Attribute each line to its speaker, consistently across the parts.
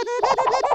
Speaker 1: Ha ha ha ha ha!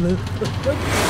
Speaker 1: Look, look, look.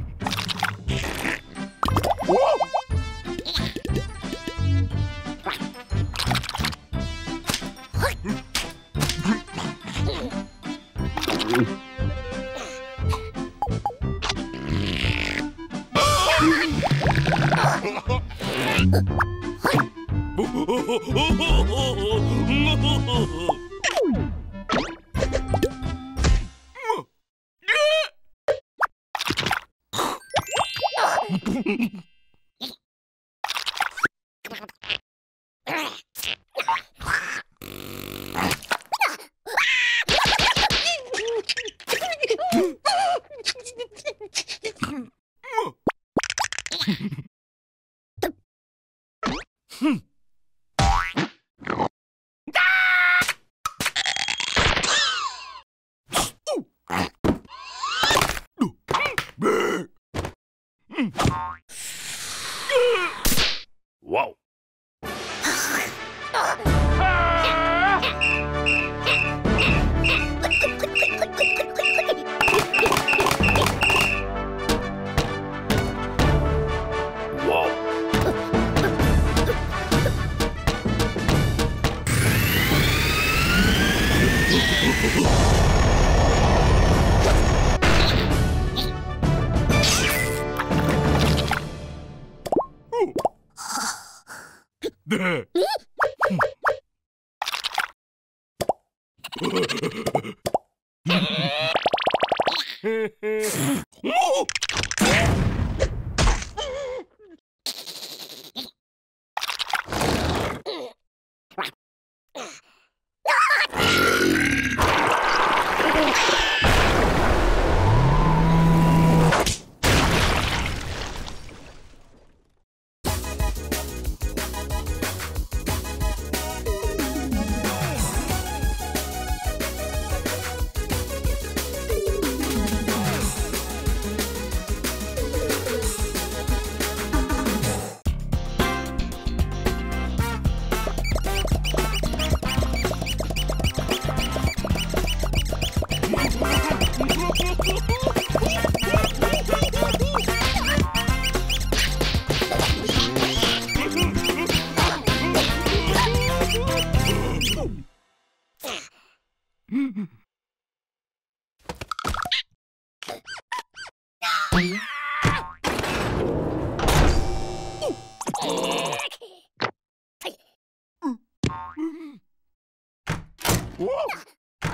Speaker 1: Whoa!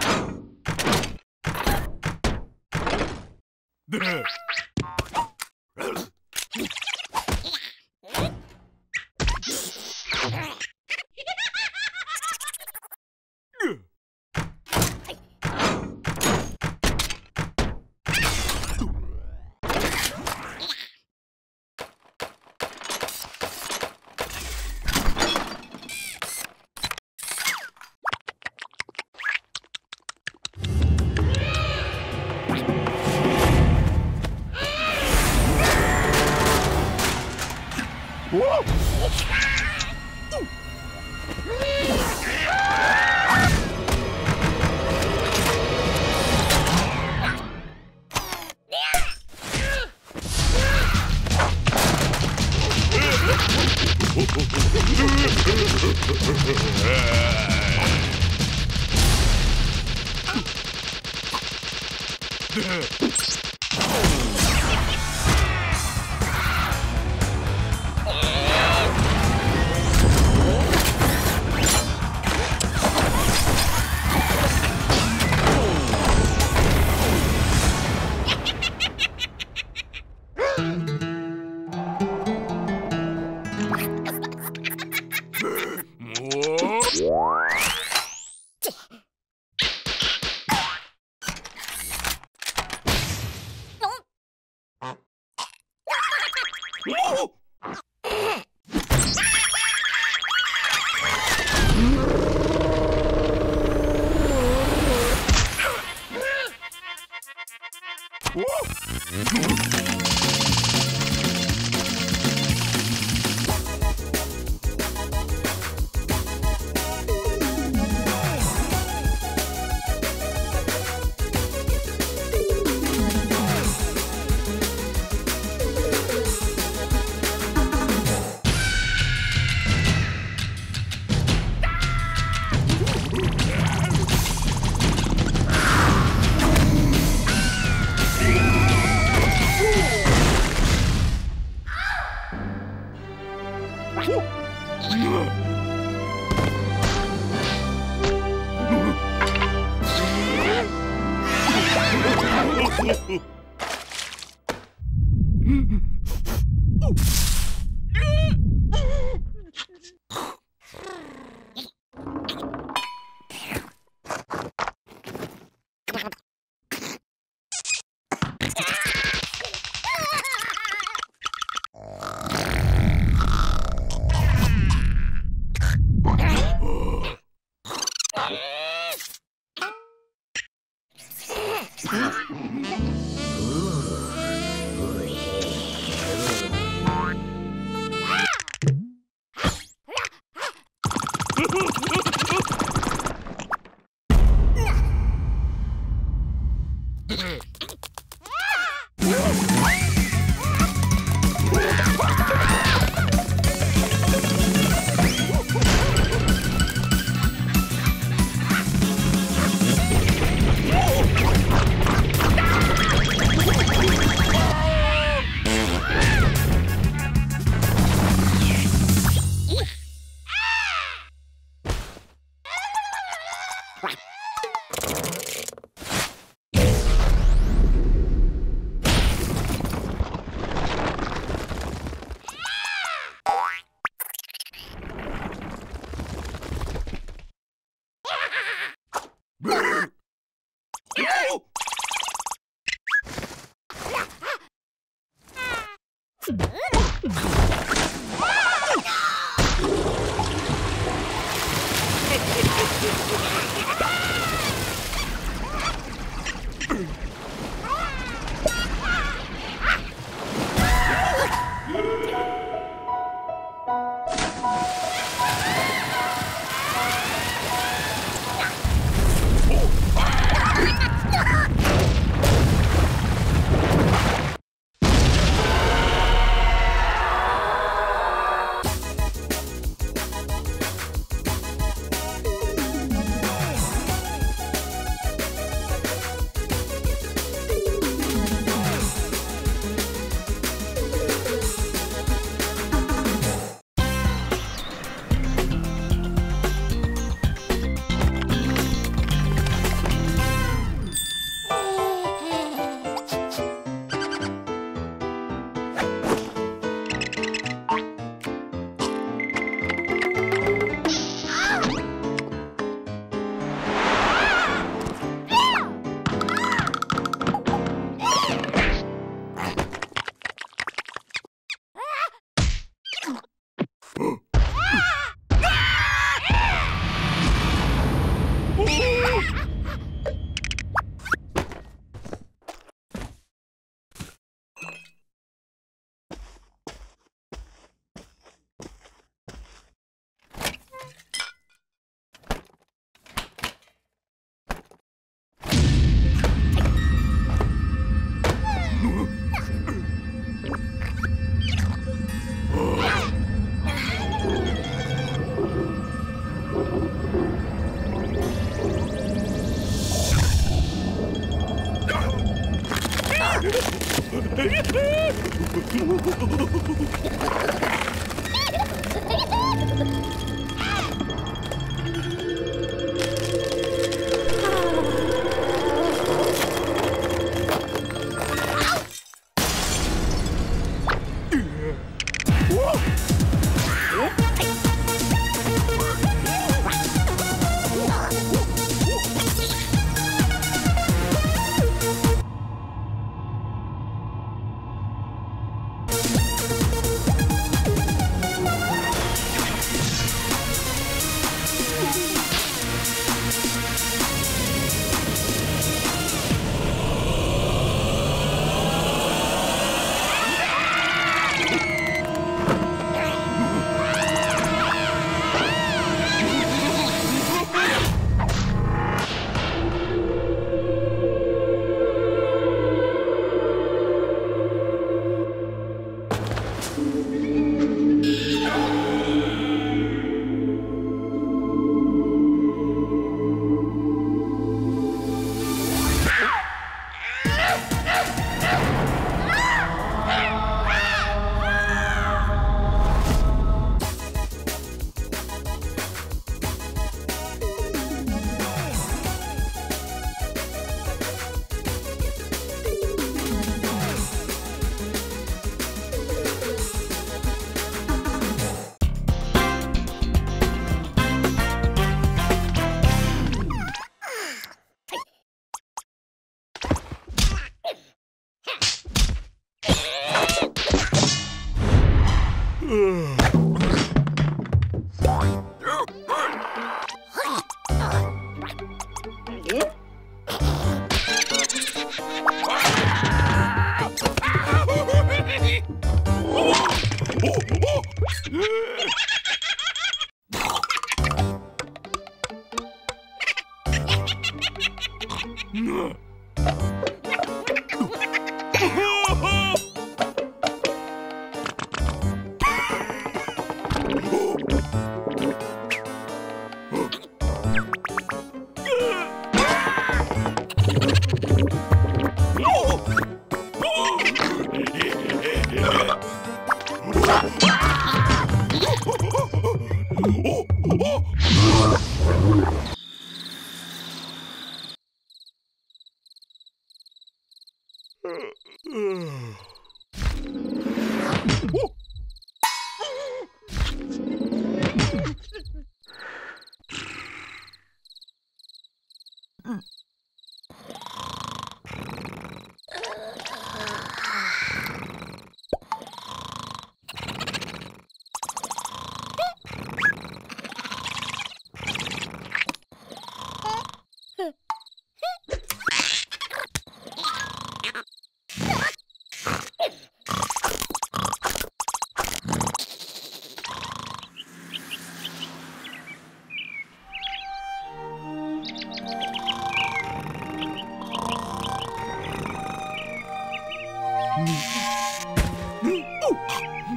Speaker 1: Oh,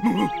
Speaker 1: Mm-hmm.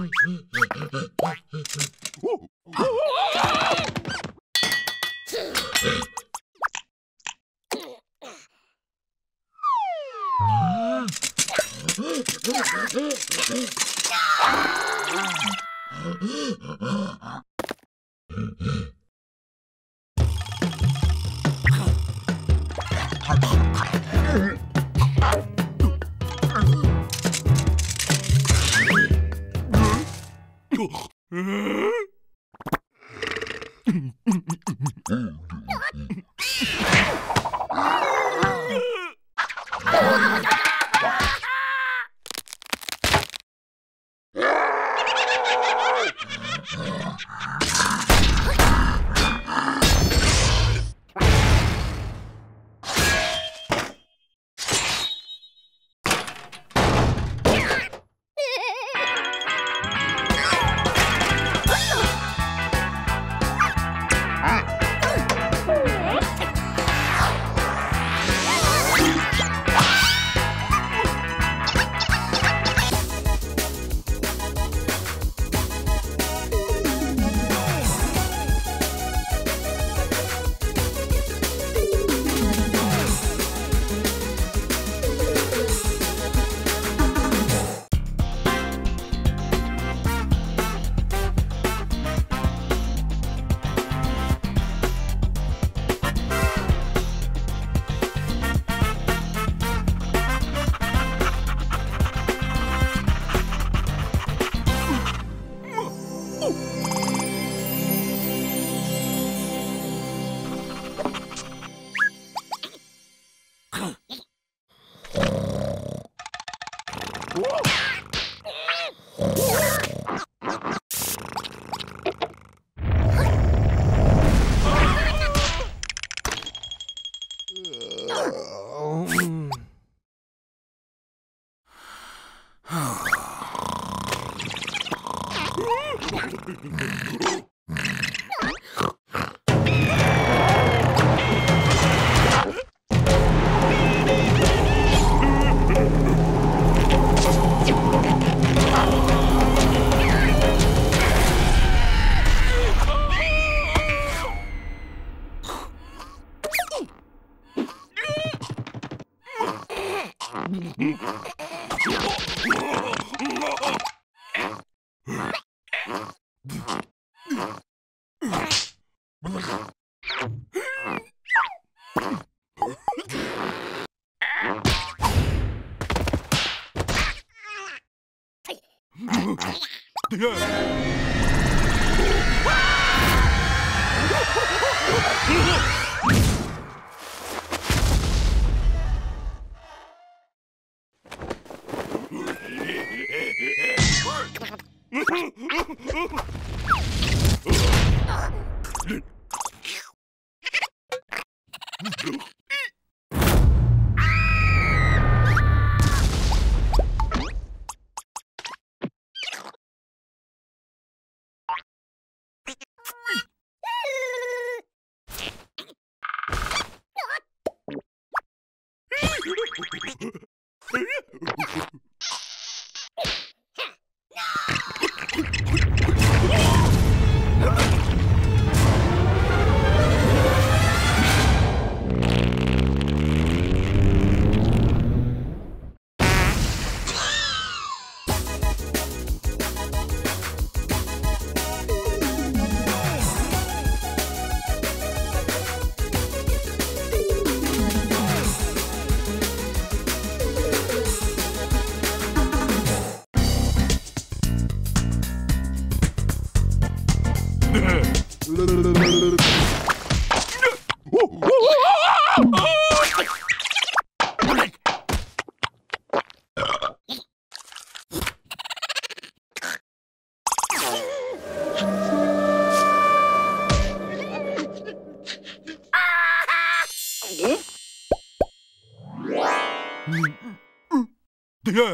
Speaker 1: Oh, 了。예.